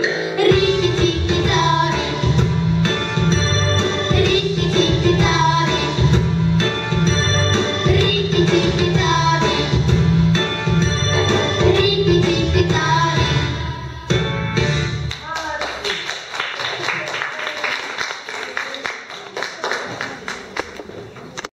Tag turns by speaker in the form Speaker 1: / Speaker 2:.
Speaker 1: Yeah.